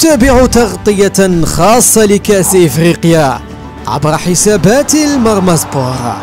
تابعوا تغطية خاصة لكأس إفريقيا عبر حسابات المرمى سبور